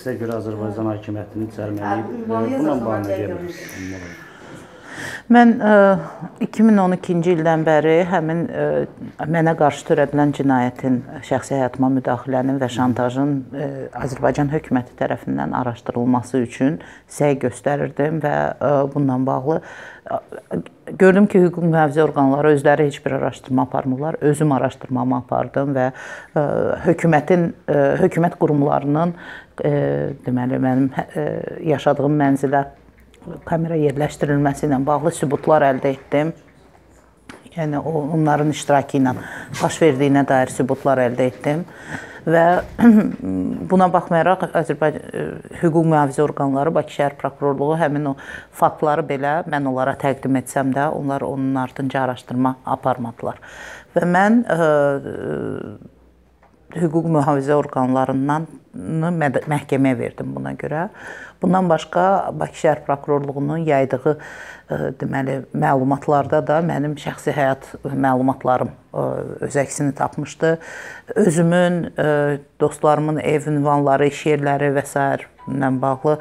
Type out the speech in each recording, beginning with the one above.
sizə görə Azərbaycan hakimiyyətini cərimələyib? Bununla bağlı deyə bilərsiniz? Mən ə, 2012-ci ildən bəri həmin ə, mənə qarşı törədilən cinayətin, şəxsi həyatıma müdaxilənin və şantajın Azərbaycan hökuməti tərəfindən araşdırılması üçün səy göstərirdim və bununla bağlı gördüm ki, hüquq mühafizə orqanları özləri heç bir araşdırma aparmırlar. Özüm araşdırmamı apardım və ə, hökumətin ə, hökumət qurumlarının ə, deməli mənim ə, yaşadığım mənzilə kamera yerləşdirilməsi ilə bağlı sübutlar əldə etdim. Yəni onların iştirakı ilə baş verdiyinə dair sübutlar əldə etdim və buna baxmayaraq Azərbaycan hüquq mühafizə orqanları Bakı şəhər prokurorluğu həmin o faktları belə mən onlara təqdim etsəm də onlar onun ardınca araşdırma aparmadılar. Və mən ə, hüquq mühafizə orqanlarından məhkəməyə verdim buna görə. Bundan başqa Bakı şəhər prokurorluğunun yaydığı deməli məlumatlarda da mənim şəxsi həyat məlumatlarım öz əksini tapmışdı. Özümün, dostlarımın ev ünvanları, iş yerləri və s. ilə bağlı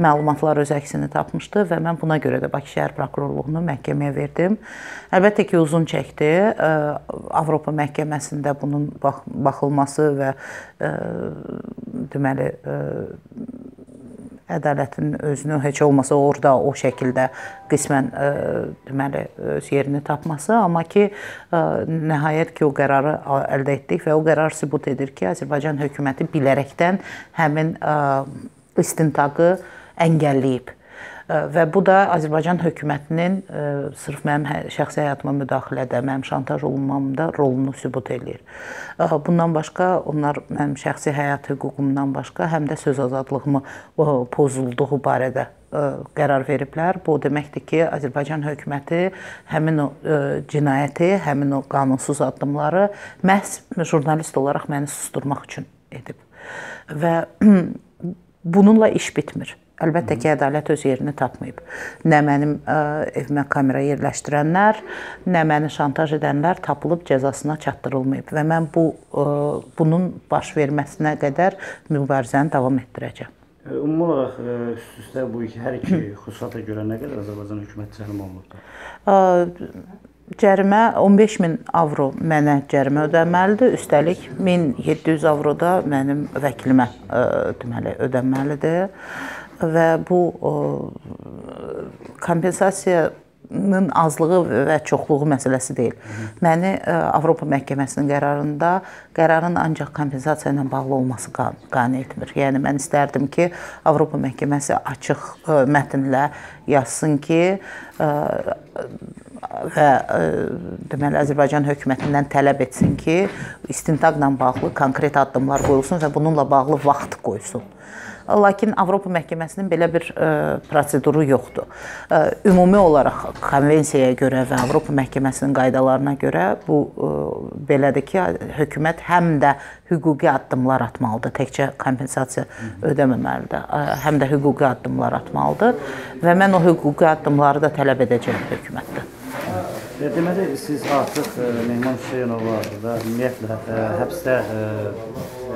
məlumatlar öz əksini tapmışdı və mən buna görə də Bakı şəhər prokurorluğunu məhkəməyə verdim. Əlbəttə ki, uzun çəkdi. Avropa məhkəməsində bunun baxılması və deməli ədalətin özünü heç olmasa orada o şəkildə qismən deməli öz yerini tapması, amma ki nəhayət ki o qərarı əldə etdik və o qərar sübut edir ki, Azərbaycan hökuməti bilərəkdən həmin istintaqı əngəlləyib. Və bu da Azərbaycan hökumətinin sırf mənim hə, şəxsi həyatıma müdaxilədə, mənim şantaj olunmamda rolunu sübut eləyir. Bundan başqa onlar mənim şəxsi həyat hüququmdan başqa həm də söz azadlığımı pozulduğu barədə qərar veriblər. Bu deməkdir ki, Azərbaycan hökuməti həmin o cinayəti, həmin o qanunsuz addımları məhz jurnalist olaraq məni susturmaq üçün edib. Və bununla iş bitmir. Əlbəttə ki, ədalət öz yerini tapmayıb. Nə mənim ə, evimə kamera yerləşdirənlər, nə məni şantaj edənlər tapılıb cəzasına çatdırılmayıb və mən bu ə, bunun baş verməsinə qədər mübarizəni davam etdirəcəm. Ümumi olaraq üst-üstə bu iki hər iki xüsusiyyətə görə nə qədər Azərbaycan hökuməti cərimə olunubdur? Cərimə 15 min avro mənə cərimə ödəməlidir. Üstəlik 1700 avro da mənim vəkilimə deməli ödənməlidir və bu kompensasiyanın azlığı və çoxluğu məsələsi deyil. Məni Avropa məhkəməsinin qərarında qərarın ancaq kompensasiya ilə bağlı olması qane etmir. Yəni mən istərdim ki, Avropa məhkəməsi açıq mətnlə yazsın ki, və deməli Azərbaycan hökumətindən tələb etsin ki, istintaqla bağlı konkret addımlar qoyulsun və bununla bağlı vaxt qoysun. Lakin Avropa məhkəməsinin belə bir e, proseduru yoxdur. E, ümumi olaraq konvensiyaya görə və Avropa məhkəməsinin qaydalarına görə bu e, belədir ki, hökumət həm də hüquqi addımlar atmalıdır, təkcə kompensasiya ödəməməlidir. Həm də hüquqi addımlar atmalıdır və mən o hüquqi addımları da tələb edəcəyəm hökumətdən. Deməli siz artıq Mehman Hüseynova və ümumiyyətlə həbsdə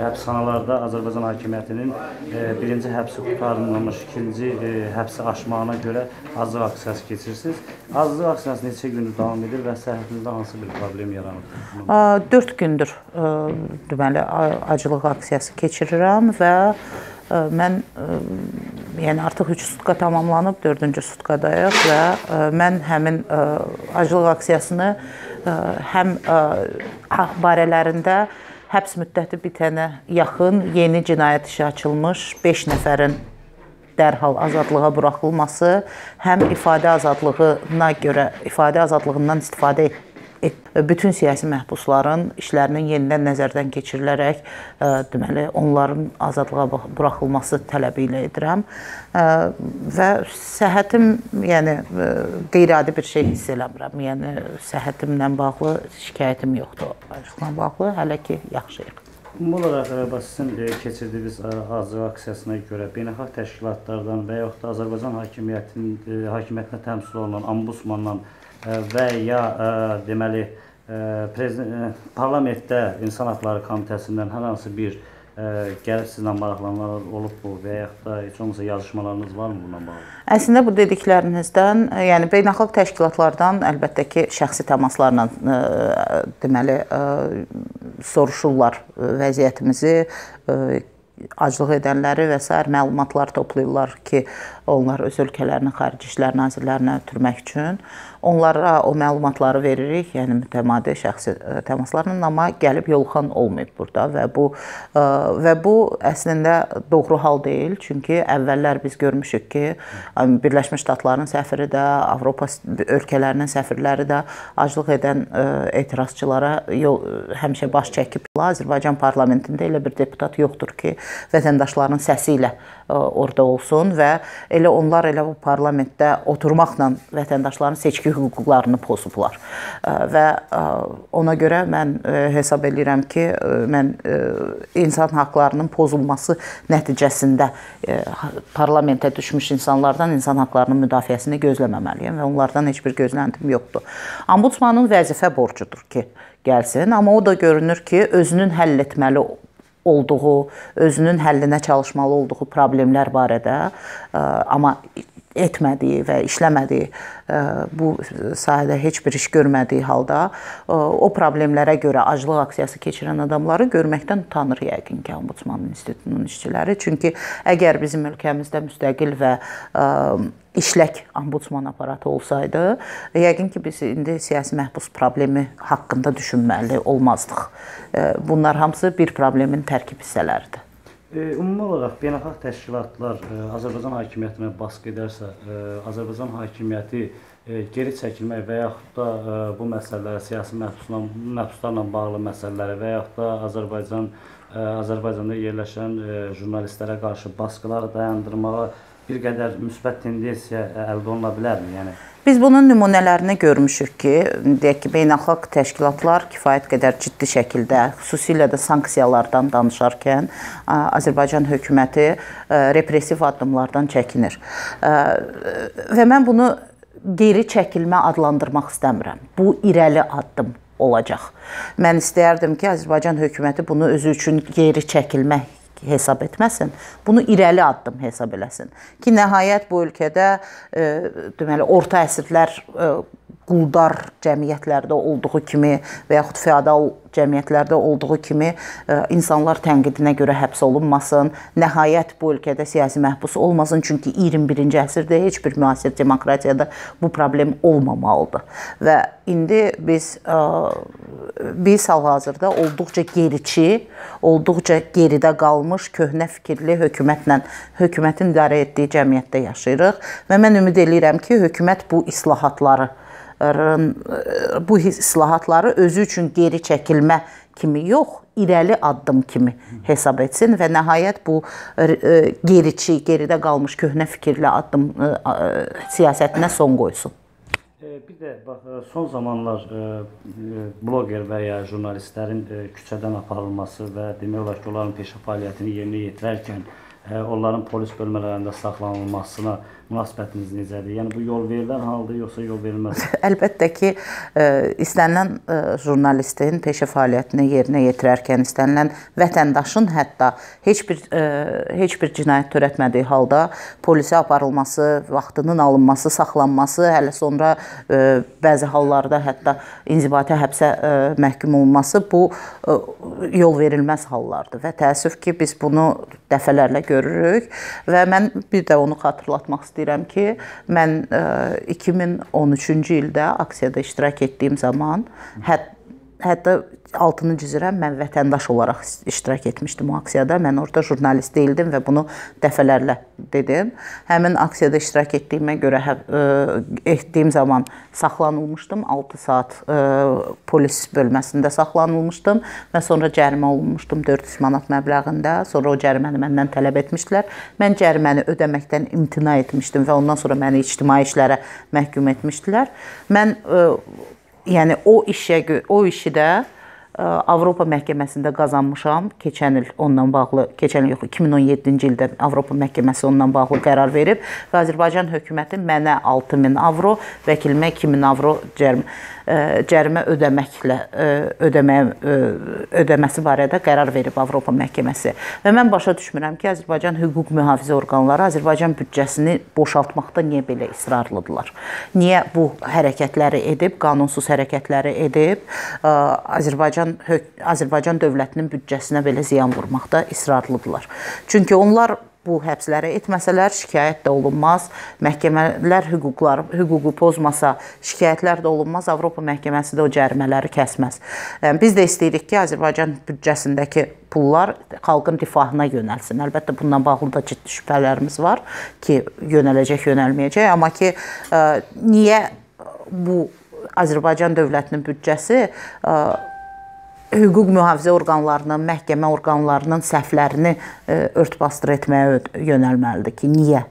həbsxanalarda Azərbaycan hakimiyyətinin e, birinci həbsi qurtarılmamış, ikinci e, həbsi aşmağına görə azlıq aksiyası keçirirsiniz. Azlıq aksiyası neçə gündür davam edir və səhhətinizdə hansı bir problem yaranır? 4 gündür e, deməli aclıq aksiyası keçirirəm və mən yəni artıq 3 sutka tamamlanıb, 4-cü sutkadayıq və mən həmin aclıq aksiyasını həm barələrində həbs müddəti bitənə yaxın yeni cinayət işi açılmış. 5 nəfərin dərhal azadlığa buraxılması həm ifadə azadlığına görə ifadə azadlığından istifadə bütün siyasi məhbusların işlərinin yenidən nəzərdən keçirilərək e, deməli onların azadlığa buraxılması tələbi ilə edirəm e, və səhhətim yəni e, qeyri-adi bir şey hiss eləmirəm. Yəni səhhətimlə bağlı şikayətim yoxdur. Aşıqla bağlı hələ ki yaxşıyıq. Ümumi olaraq sizin keçirdiyiniz azadlıq aksiyasına görə beynəlxalq təşkilatlardan və yaxud da Azərbaycan hakimiyyətinin hakimiyyətinə təmsil olunan ombudsmandan və ya deməli parlamentdə İnsan Hüquqları Komitəsindən hər hansı bir gəlib sizlə maraqlananlar olub bu və yaxud da heç olmasa yazışmalarınız varmı bununla bağlı? Əslində bu dediklərinizdən, yəni beynəlxalq təşkilatlardan əlbəttə ki, şəxsi təmaslarla ə, deməli ə, soruşurlar vəziyyətimizi, ə, aclıq edənləri və sair məlumatlar toplayırlar ki, onlar öz ölkələrinin xarici İşlər nazirlərinə ötürmək üçün onlara o məlumatları veririk, yəni mütəmadi şəxsi e, təmaslarla, amma gəlib yoluxan olmayıb burada və bu e, və bu əslində doğru hal deyil, çünki əvvəllər biz görmüşük ki, Birləşmiş Ştatların səfiri də, Avropa ölkələrinin səfirləri də aclıq edən e, etirazçılara yol, həmişə baş çəkib. Azərbaycan parlamentində elə bir deputat yoxdur ki, vətəndaşların səsi ilə orada olsun və elə onlar elə bu parlamentdə oturmaqla vətəndaşların seçki hüquqlarını pozublar. Və ona görə mən hesab edirəm ki, mən insan haqqlarının pozulması nəticəsində parlamentə düşmüş insanlardan insan haqqlarının müdafiəsini gözləməməliyəm və onlardan heç bir gözləntim yoxdur. Ombudsmanın vəzifə borcudur ki, gəlsin, amma o da görünür ki, özünün həll etməli olduğu, özünün həllinə çalışmalı olduğu problemlər barədə, amma etmədiyi və işləmədiyi bu sahədə heç bir iş görmədiyi halda o problemlərə görə aclıq aksiyası keçirən adamları görməkdən utanır yəqin ki, Ombudsman İnstitutunun işçiləri. Çünki əgər bizim ölkəmizdə müstəqil və işlək ombudsman aparatı olsaydı, yəqin ki biz indi siyasi məhbus problemi haqqında düşünməli olmazdıq. Bunlar hamısı bir problemin tərkib hissələridir. Ümumi olaraq beynəlxalq təşkilatlar Azərbaycan hakimiyyətinə baskı edərsə, Azərbaycan hakimiyyəti geri çəkilmək və yaxud da bu məsələlərə, siyasi məhbusla, məhbuslarla bağlı məsələləri və yaxud da Azərbaycan Azərbaycanda yerləşən jurnalistlərə qarşı baskıları dayandırmağa bir qədər müsbət tendensiya əldə oluna bilərmi? Yəni Biz bunun nümunələrini görmüşük ki, deyək ki, beynəlxalq təşkilatlar kifayət qədər ciddi şəkildə, xüsusilə də sanksiyalardan danışarkən Azərbaycan hökuməti repressiv addımlardan çəkinir. Və mən bunu geri çəkilmə adlandırmaq istəmirəm. Bu irəli addım olacaq. Mən istəyərdim ki, Azərbaycan hökuməti bunu özü üçün geri çəkilmə hesab etməsin. Bunu irəli addım hesab eləsin. Ki nəhayət bu ölkədə e, deməli orta əsrlər e, quldar cəmiyyətlərdə olduğu kimi və yaxud feodal cəmiyyətlərdə olduğu kimi e, insanlar tənqidinə görə həbs olunmasın, nəhayət bu ölkədə siyasi məhbus olmasın, çünki 21-ci əsrdə heç bir müasir demokratiyada bu problem olmamalıdır. Və indi biz e, biz hal-hazırda olduqca geriçi, olduqca geridə qalmış köhnə fikirli hökumətlə, hökumətin idarə etdiyi cəmiyyətdə yaşayırıq və mən ümid eləyirəm ki, hökumət bu islahatları bu islahatları özü üçün geri çəkilmə kimi yox, irəli addım kimi hesab etsin və nəhayət bu geriçi, geridə qalmış köhnə fikirli addım siyasətinə son qoysun. Bir də bax son zamanlar bloqer və ya jurnalistlərin küçədən aparılması və demək olar ki, onların peşə fəaliyyətini yerinə yetirərkən onların polis bölmələrində saxlanılmasına münasibətiniz necədir? Yəni bu yol verilən haldır, yoxsa yol verilməz? Əlbəttə ki, e, istənilən e, jurnalistin peşə fəaliyyətini yerinə yetirərkən istənilən vətəndaşın hətta heç bir e, heç bir cinayət törətmədiyi halda polisə aparılması, vaxtının alınması, saxlanması, hələ sonra bəzi hallarda hətta inzibati həbsə məhkum olunması bu yol verilməz hallardır və təəssüf ki, biz bunu dəfələrlə görürük və mən bir də onu xatırlatmaq istəyirəm ki, mən 2013-cü e, ildə aksiyada iştirak etdiyim zaman hət, hətta altını cizirəm, mən vətəndaş olaraq iştirak etmişdim o aksiyada. Mən orada jurnalist deyildim və bunu dəfələrlə dedim. Həmin aksiyada iştirak etdiyimə görə hə, etdiyim zaman saxlanılmışdım. 6 saat ə, polis bölməsində saxlanılmışdım və sonra cərimə olunmuşdum 400 manat məbləğində. Sonra o cəriməni məndən tələb etmişdilər. Mən cəriməni ödəməkdən imtina etmişdim və ondan sonra məni ictimai işlərə məhkum etmişdilər. Mən ə, yəni o işə o işi də Avropa məhkəməsində qazanmışam. Keçən il ondan bağlı, keçən il yox, 2017-ci ildə Avropa məhkəməsi ondan bağlı qərar verib və Azərbaycan hökuməti mənə 6000 avro, vəkilimə 2000 avro cərimə cərimə ödəməklə ödəməyə ödəməsi barədə qərar verib Avropa məhkəməsi. Və mən başa düşmürəm ki, Azərbaycan hüquq mühafizə orqanları Azərbaycan büdcəsini boşaltmaqda niyə belə israrlıdırlar? Niyə bu hərəkətləri edib, qanunsuz hərəkətləri edib Azərbaycan Azərbaycan Azərbaycan dövlətinin büdcəsinə belə ziyan vurmaqda israrlıdırlar. Çünki onlar bu həbsləri etməsələr şikayət də olunmaz. Məhkəmələr hüquqları hüququ pozmasa şikayətlər də olunmaz. Avropa məhkəməsi də o cərimələri kəsməz. Biz də istəyirik ki, Azərbaycan büdcəsindəki pullar xalqın difahına yönəlsin. Əlbəttə bununla bağlı da ciddi şübhələrimiz var ki, yönələcək, yönəlməyəcək, amma ki niyə bu Azərbaycan dövlətinin büdcəsi hüquq mühafizə orqanlarının, məhkəmə orqanlarının səhvlərini e, örtbasdır etməyə yönəlməlidir ki, niyə?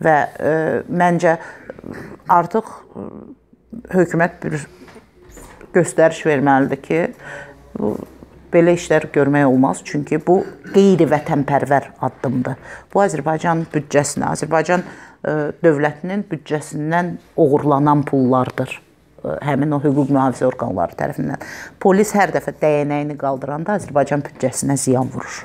Və e, məncə artıq e, hökumət bir göstəriş verməlidir ki, bu belə işlər görmək olmaz, çünki bu qeyri-vətənpərvər addımdır. Bu Azərbaycan büdcəsinə, Azərbaycan dövlətinin büdcəsindən oğurlanan pullardır həmin o hüquq mühafizə orqanları tərəfindən. Polis hər dəfə dəyənəyini qaldıranda Azərbaycan büdcəsinə ziyan vurur.